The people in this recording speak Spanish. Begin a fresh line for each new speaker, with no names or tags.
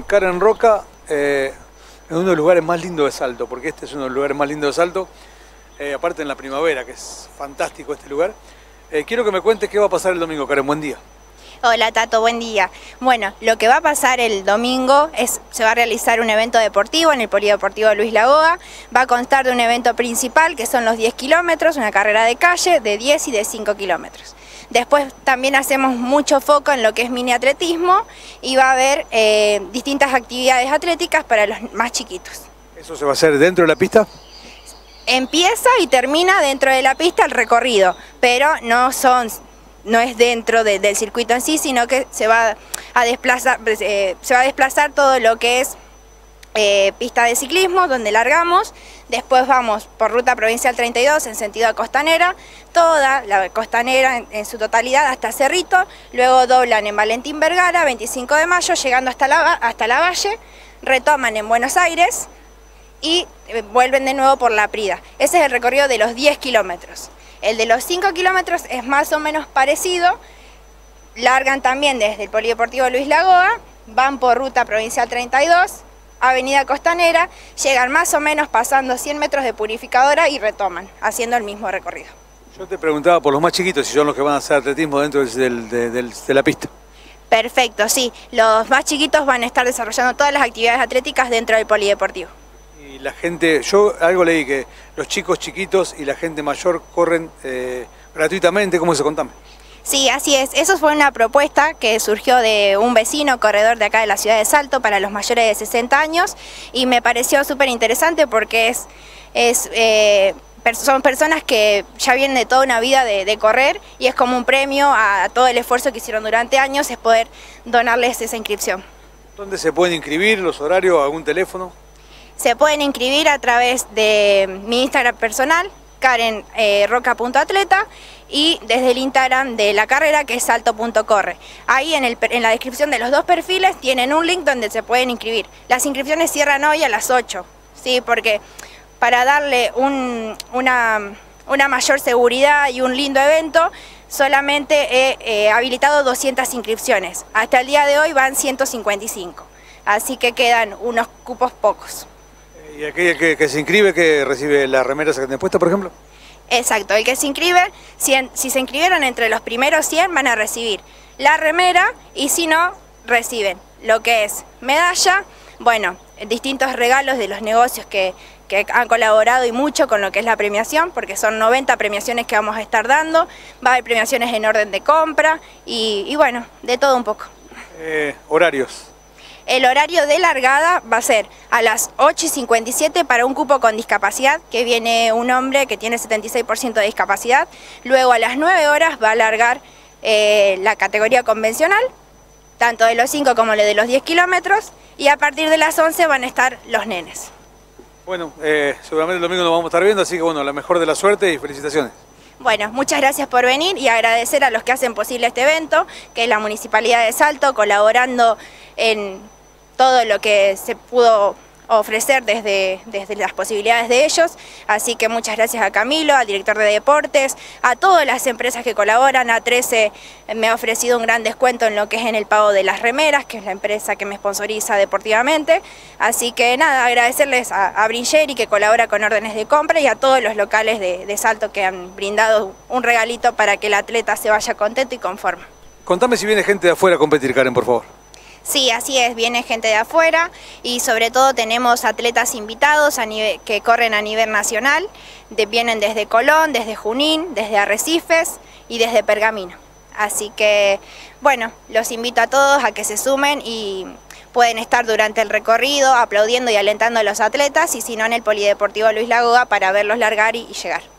Karen Roca eh, en uno de los lugares más lindos de Salto, porque este es uno de los lugares más lindos de Salto, eh, aparte en la primavera, que es fantástico este lugar. Eh, quiero que me cuentes qué va a pasar el domingo, Karen, buen día.
Hola Tato, buen día. Bueno, lo que va a pasar el domingo es, se va a realizar un evento deportivo en el Polideportivo Luis Lagoa. Va a constar de un evento principal que son los 10 kilómetros, una carrera de calle de 10 y de 5 kilómetros. Después también hacemos mucho foco en lo que es mini atletismo y va a haber eh, distintas actividades atléticas para los más chiquitos.
¿Eso se va a hacer dentro de la pista?
Empieza y termina dentro de la pista el recorrido, pero no son no es dentro del circuito en sí, sino que se va a desplazar, pues, eh, se va a desplazar todo lo que es eh, pista de ciclismo, donde largamos, después vamos por ruta provincial 32 en sentido costanera, toda la costanera en, su totalidad hasta Cerrito, luego doblan en Valentín Vergara, 25 de mayo, llegando hasta la, hasta la Valle, retoman en Buenos Aires y eh, vuelven de nuevo por La Prida. Ese es el recorrido de los 10 kilómetros. El de los 5 kilómetros es más o menos parecido, largan también desde el Polideportivo Luis Lagoa, van por ruta provincial 32, avenida Costanera, llegan más o menos pasando 100 metros de purificadora y retoman, haciendo el mismo recorrido.
Yo te preguntaba por los más chiquitos, si son los que van a hacer atletismo dentro de la pista.
Perfecto, sí. Los más chiquitos van a estar desarrollando todas las actividades atléticas dentro del polideportivo
la gente, yo algo leí que los chicos chiquitos y la gente mayor corren eh, gratuitamente, ¿cómo se contame?
Sí, así es. Eso fue una propuesta que surgió de un vecino corredor de acá de la ciudad de Salto para los mayores de 60 años y me pareció súper interesante porque es, es eh, son personas que ya vienen de toda una vida de, correr y es como un premio a, todo el esfuerzo que hicieron durante años es poder donarles esa inscripción.
¿Dónde se pueden inscribir? ¿Los horarios? ¿Algún teléfono?
Se pueden inscribir a través de mi Instagram personal, karenroca.atleta, eh, y desde el Instagram de la carrera que es salto.corre. Ahí en, la descripción de los dos perfiles tienen un link donde se pueden inscribir. Las inscripciones cierran hoy a las 8, ¿sí? porque para darle una, mayor seguridad y un lindo evento, solamente he eh, habilitado 200 inscripciones. Hasta el día de hoy van 155, así que quedan unos cupos pocos.
¿Y aquel que, se inscribe que recibe las remeras que puesta, por ejemplo?
Exacto, el que se inscribe, si, se inscribieron entre los primeros 100 van a recibir la remera y si no, reciben lo que es medalla, bueno, distintos regalos de los negocios que, han colaborado y mucho con lo que es la premiación, porque son 90 premiaciones que vamos a estar dando, va a haber premiaciones en orden de compra y, bueno, de todo un poco.
Eh, horarios.
El horario de largada va a ser a las 8 y 57 para un cupo con discapacidad, que viene un hombre que tiene 76% de discapacidad. Luego a las 9 horas va a largar eh, la categoría convencional, tanto de los 5 como de los 10 kilómetros, y a partir de las 11 van a estar los nenes.
Bueno, eh, seguramente el domingo nos vamos a estar viendo, así que bueno, la mejor de la suerte y felicitaciones.
Bueno, muchas gracias por venir y agradecer a los que hacen posible este evento, que es la Municipalidad de Salto, colaborando en todo lo que se pudo ofrecer desde, desde las posibilidades de ellos, así que muchas gracias a Camilo, al director de deportes, a todas las empresas que colaboran, a 13 me ha ofrecido un gran descuento en lo que es en el pago de las remeras, que es la empresa que me sponsoriza deportivamente, así que nada, agradecerles a, a Bringeri que colabora con órdenes de compra y a todos los locales de, de Salto que han brindado un regalito para que el atleta se vaya contento y conforme.
Contame si viene gente de afuera a competir, Karen, por favor.
Sí, así es, viene gente de afuera y sobre todo tenemos atletas invitados que corren a nivel nacional, vienen desde Colón, desde Junín, desde Arrecifes y desde Pergamino. Así que, bueno, los invito a todos a que se sumen y pueden estar durante el recorrido aplaudiendo y alentando a los atletas y si no en el Polideportivo Luis Lagoa para verlos largar y llegar.